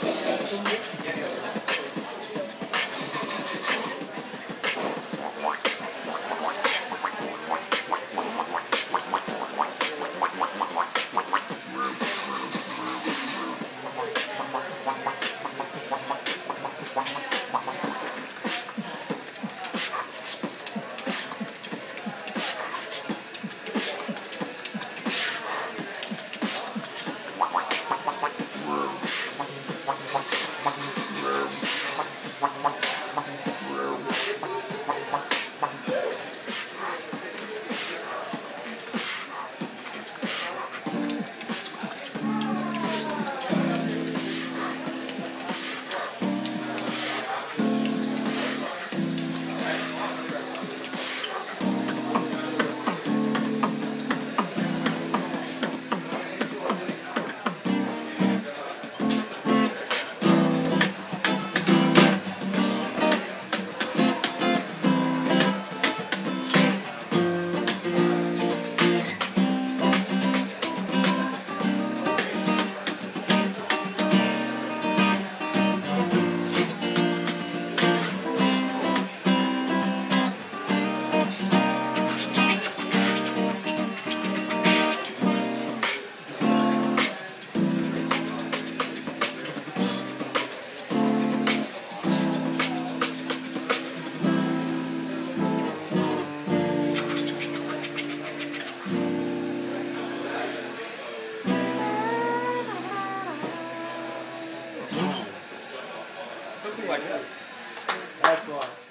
Yeah, yeah. Something like that. Excellent.